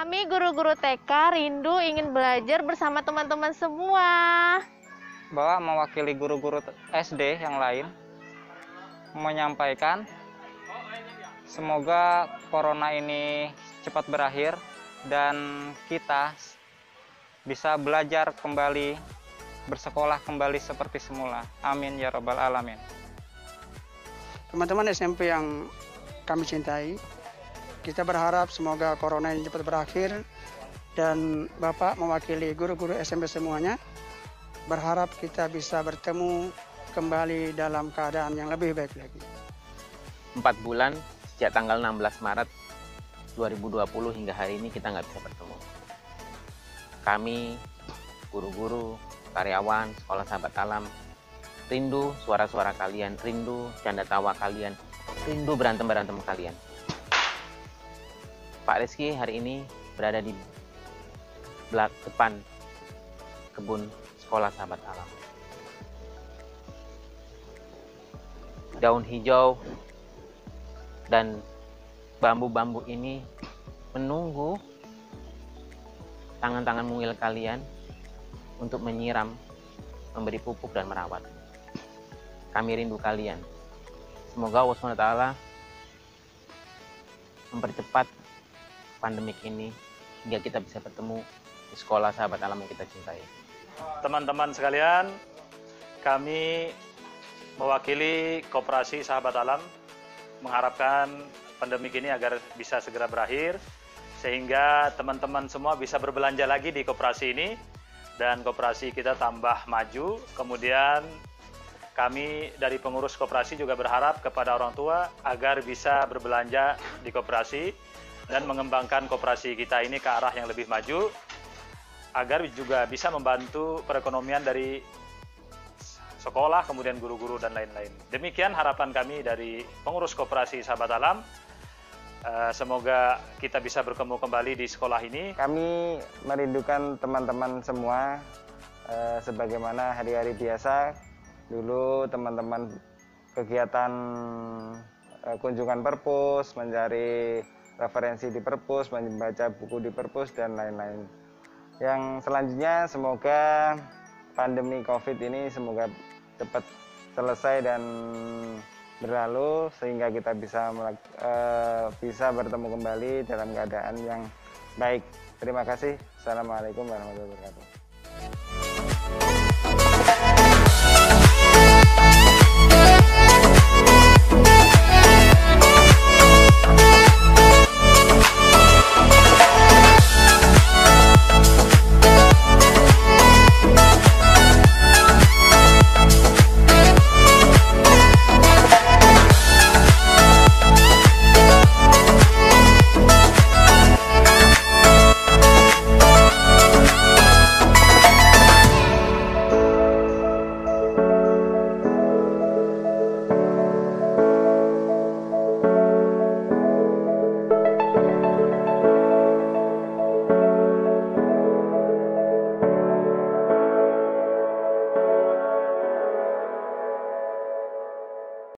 Kami guru-guru TK rindu ingin belajar bersama teman-teman semua. Bahwa mewakili guru-guru SD yang lain menyampaikan semoga corona ini cepat berakhir dan kita bisa belajar kembali, bersekolah kembali seperti semula. Amin ya Rabbal 'Alamin. Teman-teman SMP yang kami cintai, kita berharap semoga corona ini cepat berakhir dan Bapak mewakili guru-guru SMP semuanya berharap kita bisa bertemu kembali dalam keadaan yang lebih baik lagi. Empat bulan sejak tanggal 16 Maret 2020 hingga hari ini kita nggak bisa bertemu. Kami, guru-guru, karyawan, sekolah sahabat alam, rindu suara-suara kalian, rindu canda tawa kalian, rindu berantem-berantem kalian. Pak Rizky hari ini berada di belak depan kebun sekolah sahabat alam. Daun hijau dan bambu-bambu ini menunggu tangan-tangan mungil kalian untuk menyiram, memberi pupuk dan merawat. Kami rindu kalian. Semoga Allah SWT mempercepat pandemik ini hingga kita bisa bertemu di sekolah sahabat alam yang kita cintai. Teman-teman sekalian, kami mewakili Koperasi Sahabat Alam mengharapkan pandemik ini agar bisa segera berakhir sehingga teman-teman semua bisa berbelanja lagi di koperasi ini dan koperasi kita tambah maju. Kemudian kami dari pengurus koperasi juga berharap kepada orang tua agar bisa berbelanja di koperasi dan mengembangkan koperasi kita ini ke arah yang lebih maju agar juga bisa membantu perekonomian dari sekolah, kemudian guru-guru dan lain-lain. Demikian harapan kami dari pengurus koperasi Sahabat Alam. Eh, semoga kita bisa bertemu kembali di sekolah ini. Kami merindukan teman-teman semua eh, sebagaimana hari-hari biasa. Dulu teman-teman kegiatan eh, kunjungan perpus, mencari referensi di perpus, membaca buku di perpus dan lain-lain. Yang selanjutnya semoga pandemi Covid ini semoga cepat selesai dan berlalu sehingga kita bisa uh, bisa bertemu kembali dalam keadaan yang baik. Terima kasih. Assalamualaikum warahmatullahi wabarakatuh.